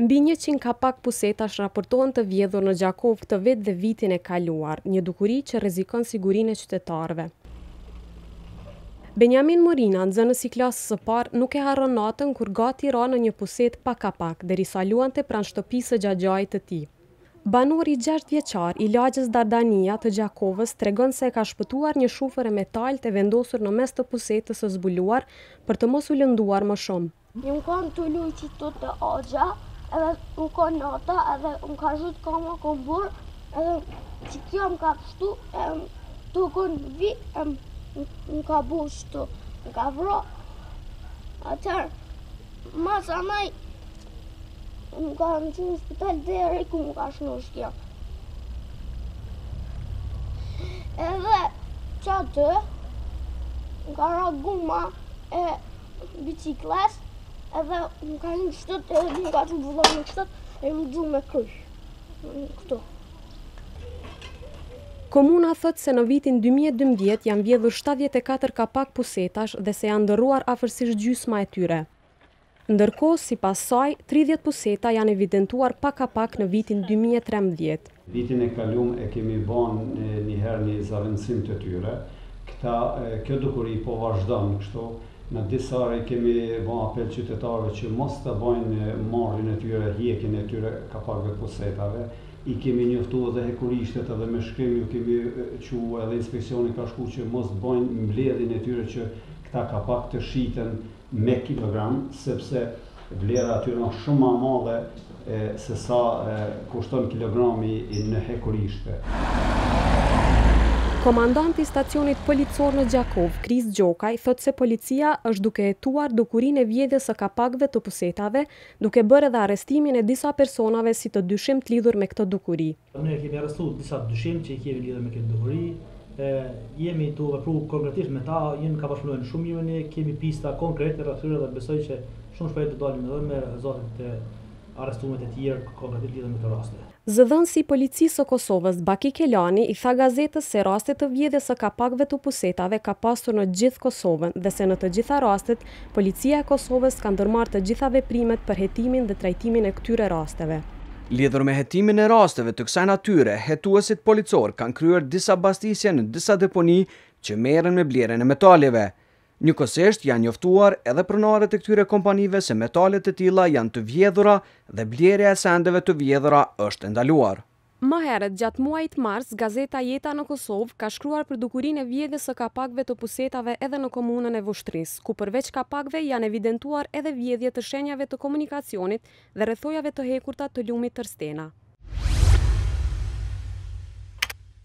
Mbi njëqind kapakë pusetash raportohen të vjedhur në Gjakovë këtë vit dhe vitin e kaluar, një dukuri që rrezikon sigurinë e qytetarëve. Benjamin Morina, nxënës i klasës së parë, nuk e harron natën kur gati ra në një pusetë pa kapak, derisa luante pranë shtëpisë së xhaxhait të tij. Banori gjashtëvjeçar i lagjes Dardania të Gjakovës tregon se e ka shpëtuar një shufër e metaltë e vendosur në mes të pusetës së zbuluar për të mos u lënduar më shumë. Jem kanë tu lu qitu te axha edhe u kanë nata edhe më ka zhut kama kama, edhe qikjo më ka pështu e më tu kanë vi e më ka bu shtu më ka vro atëherë masanej Më kanë çu në spital dhe heku më ka shë në shkja. Edhe qatë, më ka ra guma e bicikles, edhe më ka një shtët, edhe më ka që vëllon në shtët, e më gjumë me krysh. Këtu. Komuna thotë se në vitin 2012 janë vjedhur 74 kapakë pusetash dhe se janë ndërruar afërsisht gjysma e tyre. Ndërkohë, sipas saj, tridhjetë puseta janë evidentuar pa kapak në vitin dy mijë e trembëdhjetë. Vitin e kalum e kemi ba njëherë një zavendësim të tyre. Këta, kjo dukuri po vazhdon kështu. Na disa herë i kemi ba apel qytetarëve që mos ta bajnë marrjen e tyre, hjekjen e tyre kapakëve të pusetave. I kemi njoftu edhe hekurishtet edhe me shkrim ju kemi çu edhe inspeksioni ka shku që mos t'bajnë mbledhjen e tyre që këta kapakë të shiten me kilogram sepse vlera e tyre është shumë më e madhe se sa kushton kilogrami në hekurishte. Komandanti i stacionit policor në Gjakovë, Krist Gjokaj, thotë se policia është duke hetuar dukurinë e vjedhjes së kapakëve të pusetave, duke bërë edhe arrestimin e disa personave si të dyshimtë lidhur me këtë dukuri. Ne kemi arrestu disa dyshime që i kemi lidhur me këtë dukuri, e jemi tu vepru konkretisht me ta, janë ka bashkëpunojnë shumë mirë me ne, kemi pista konkrete rreth tyre dhe besoj që shumë shpejt do dalim edhe me rezultate të arrestumit e tjerë konkretisht lidhur me këto raste. Zëdhënësi i Policisë së Kosovës, Baki Kelani, i tha gazetës se raste të vjedhjes së kapakëve të pusetave ka pasur në gjithë Kosovën dhe se në të gjitha rastet Policia e Kosovës ka ndërmarrë të gjitha veprimet për hetimin dhe trajtimin e këtyre rasteve. Lidhur me hetimin e rasteve të kësaj natyre, hetuesit policorë kanë kryer disa bastisje në disa deponi që merren me blerjen e metaleve. Njëkohësisht janë njoftuar edhe pronarët e këtyre kompanive se metalet e tilla janë të vjedhura dhe blerja e sendeve të vjedhura është e ndaluar. Më herët gjatë muajit mars gazeta Jeta në Kosovë ka shkruar për dukurinë e vjedhjes së kapakëve të pusetave edhe në komunën e Vushtrrisë, ku përveç kapakëve janë evidentuar edhe vjedhje të shenjave të komunikacionit dhe rrethojave të hekurta të lumit Trstena.